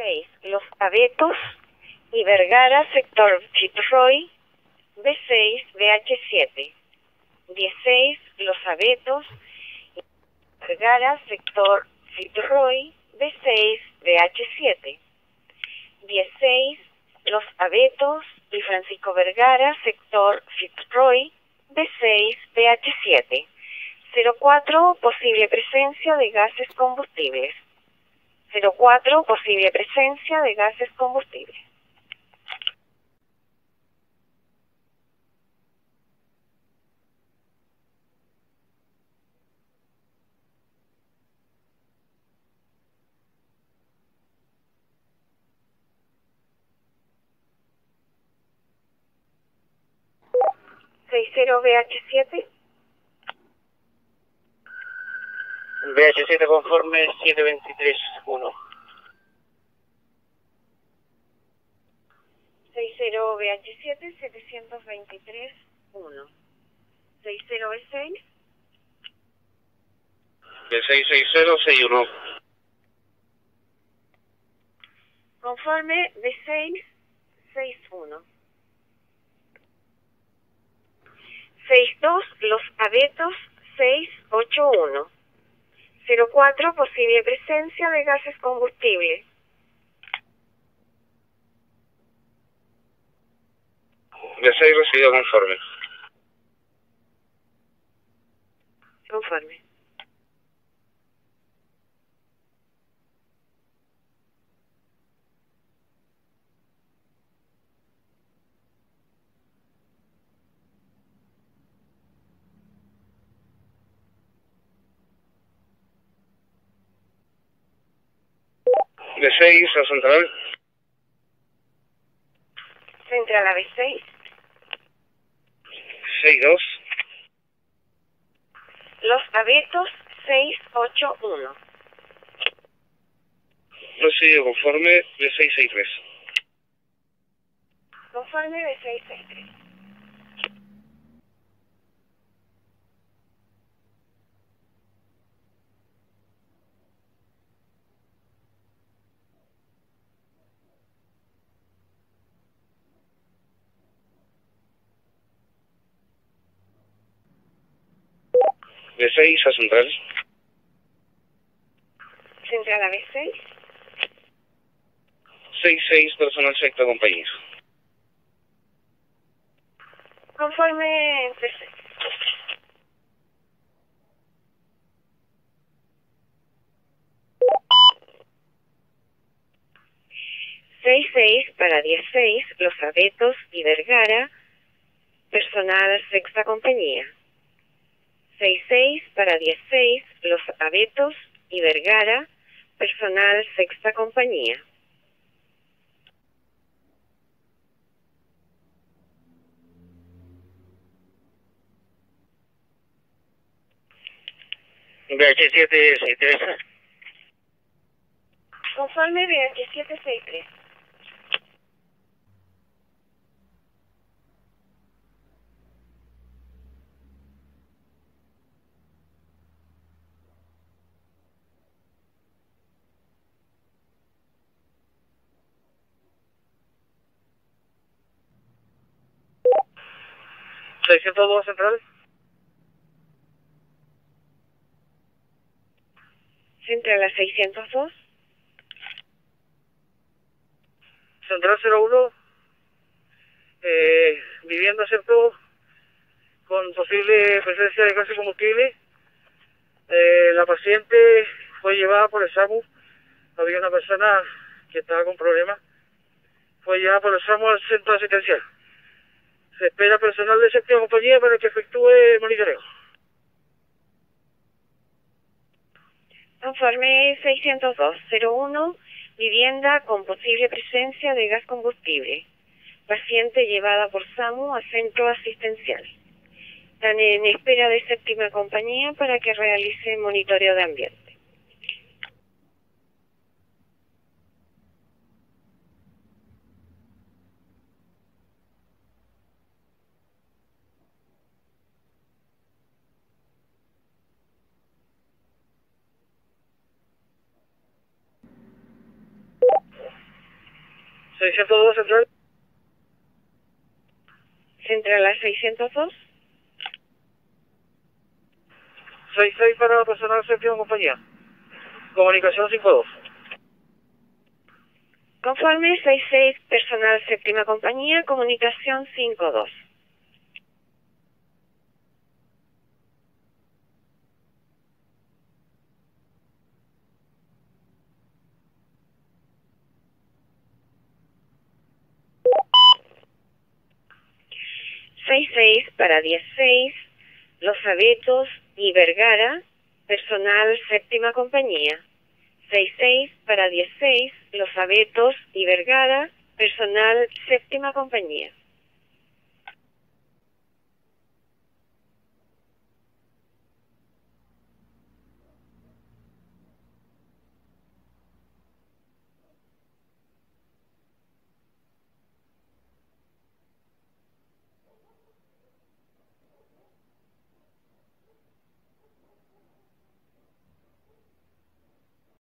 B6, Los Abetos y Vergara, sector Fitzroy, B6, BH7. 16, Los Abetos y Vergara, sector Fitzroy, B6, BH7. 16, Los Abetos y Francisco Vergara, sector Fitzroy, B6, BH7. 04, posible presencia de gases combustibles. 04, posible presencia de gases combustibles. Seis cero BH7. BH7 conforme 723-1. 60 BH7 723 1. 60 B6 De 66061. conforme B6 61. 62 Los Abetos 681. 04 posible presencia de gases combustibles. De 6 recibido conforme. Conforme. De 6 a central. Central a B6. 62. Los Abetos 681. Recibido conforme de 663. Conforme B663. De 6 a central. Central a B6. 66 personal sexta compañía. Conforme B6. Seis seis para diez seis, Los Abetos y Vergara, personal sexta compañía. Seis seis para diez seis, Los Abetos y Vergara, personal sexta compañía. BH7 63. Conforme BH763. ¿602 central? Central a 602. Central 01, eh, vivienda ¿cierto? con posible presencia de gases combustible. Eh, la paciente fue llevada por el SAMU. Había una persona que estaba con problemas. Fue llevada por el SAMU al centro asistencial. Se espera personal de séptima compañía para que efectúe monitoreo. Conforme 602-01, vivienda con posible presencia de gas combustible. Paciente llevada por SAMU a centro asistencial. Están en espera de séptima compañía para que realice monitoreo de ambiente. 602 central. Central a 602. 66 para personal séptima compañía. Comunicación 52. Conforme 66 personal séptima compañía, comunicación 52. Seis seis para diez seis, Los Abetos y Vergara, personal séptima compañía. 66 para 16, Los Abetos y Vergara, personal séptima compañía.